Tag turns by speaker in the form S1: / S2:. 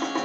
S1: Bye.